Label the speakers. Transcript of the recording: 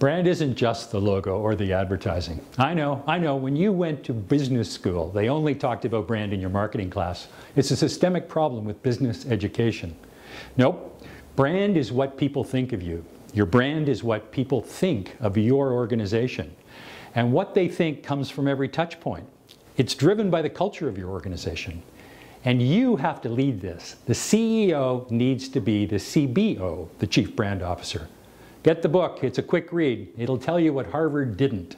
Speaker 1: Brand isn't just the logo or the advertising. I know, I know, when you went to business school, they only talked about brand in your marketing class. It's a systemic problem with business education. Nope, brand is what people think of you. Your brand is what people think of your organization. And what they think comes from every touch point. It's driven by the culture of your organization. And you have to lead this. The CEO needs to be the CBO, the Chief Brand Officer. Get the book, it's a quick read. It'll tell you what Harvard didn't.